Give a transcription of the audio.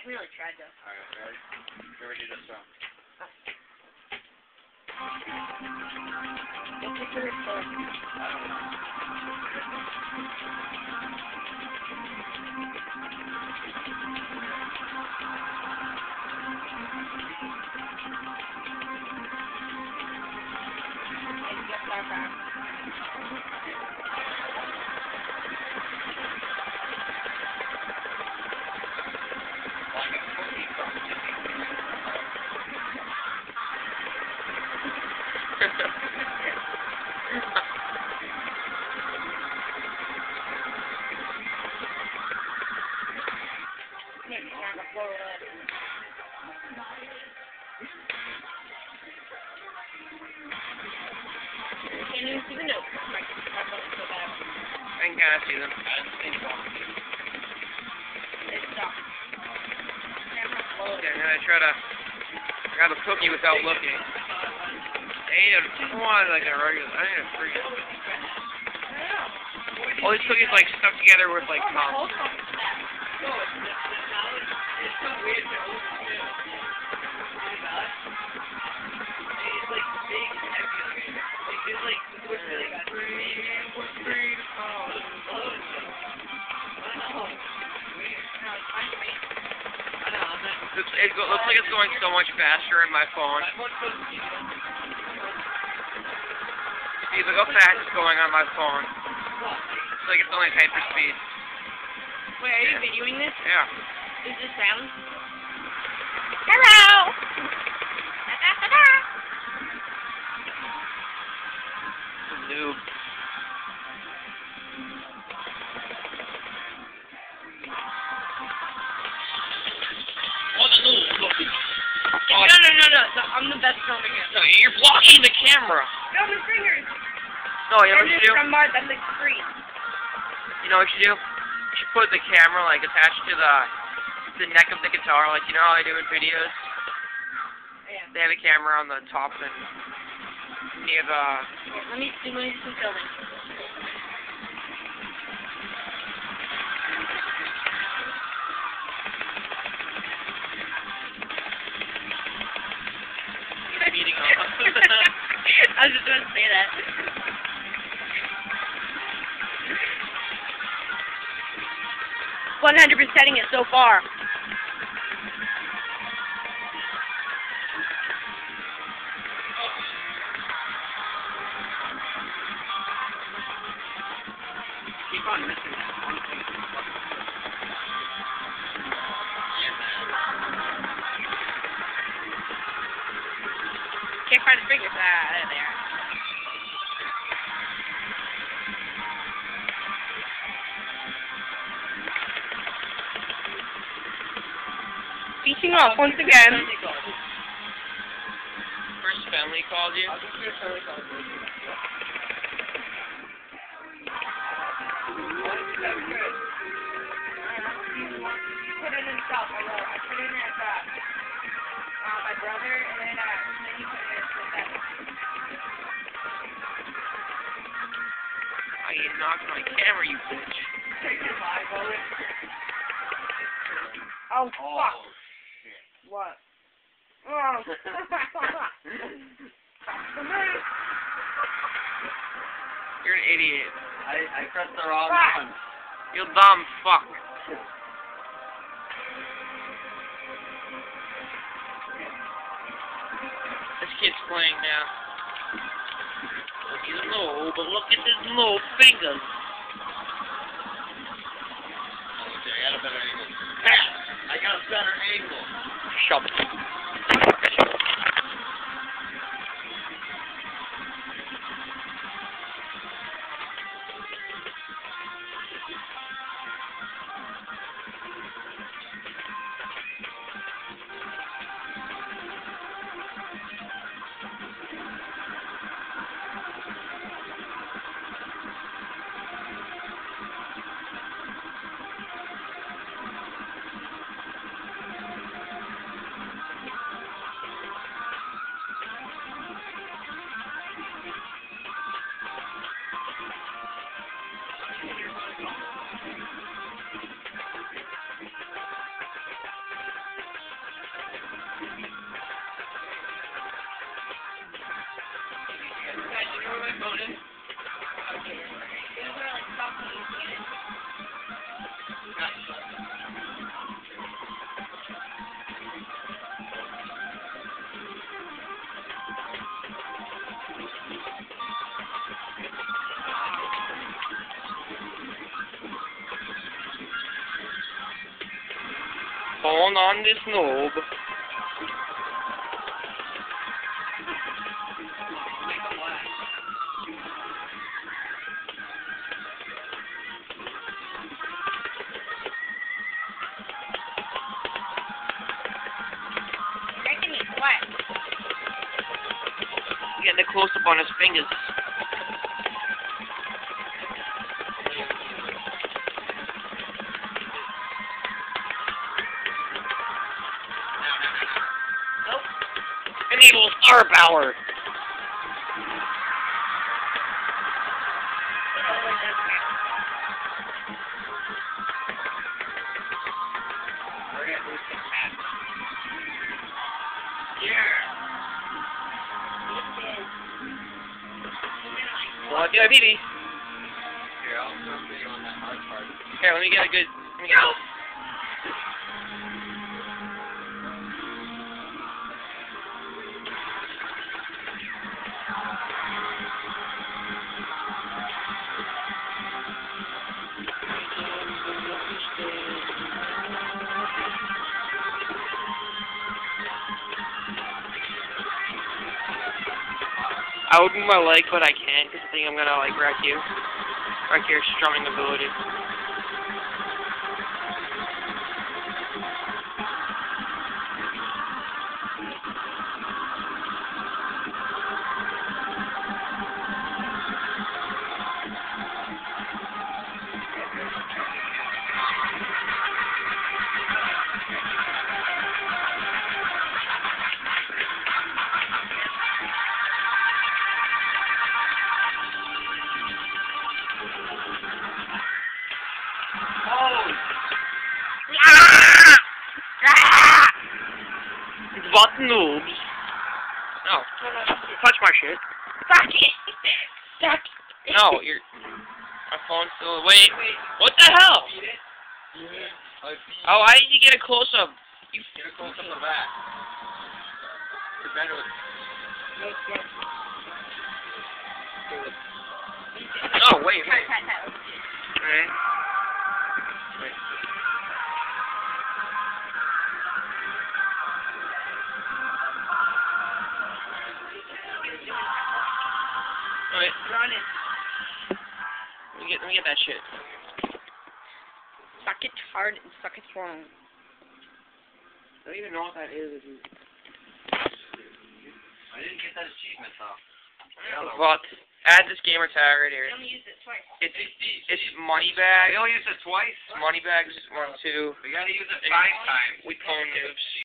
I really tried though. Alright, ready? Get ready to stop. Don't pick the record. I don't know. I get far back. I can see them. I didn't think so. It stopped. Camera closed. Okay, I'm try to grab a cookie without looking. I need a, I don't like a regular, I need a free. All these cookies like stuck together with like gum. So much faster in my phone. See, look how fast it's going on my phone. It's like it's only hyperspeed. Wait, are you videoing this? Yeah. Is this sound? Hello! Noob. No, no. I'm the best filming it. No, you're blocking the camera. No, my fingers. No, you know what you do? from Mars. That's like free. You know what you do? You should put the camera like attached to the the neck of the guitar, like you know how they do in videos. Yeah. They have a camera on the top and near the. Let me do let me some filming. 100%ing it so far. Keep on missing that one thing. Can't find a figure. Ah, there. They off once again. First family called you. Put it in south. I. I put it in as uh, uh, my brother, and then uh, then you put it in as that. Oh, you knocked my camera, you bitch. Oh Oh, fuck! Shit. What? Oh. You're an idiot. I, I pressed the wrong Fuck. one. You dumb fuck. This kid's playing now. He's low, but look at his low fingers. Okay, I got a better angle. Ha! I got a better angle. Shove it. Hold on this knob. On his fingers. Enable star power. Well, yeah, baby. Here, I'll film you on that hard part. Here, let me get a good. Let me get. A, I would move uh, my leg, but I can't think I'm gonna like wreck you. Wreck your strumming ability. It's about the noobs. No, touch my shit. Fuck it. Fuck. No, you're. My phone's still. Wait, what the hell? I Oh, how did you get a close up? You. Get a close up of that. You're better Oh, wait, wait. Wait. Wait, let me get, let me get that shit. Suck it hard and suck it strong. I don't even know what that is. I didn't get that achievement though. But, add this gamer tag right here. You only used it twice. It's, it's money bag. We only used it twice. Money bags, one, two. We gotta use it five times. We phone noobs.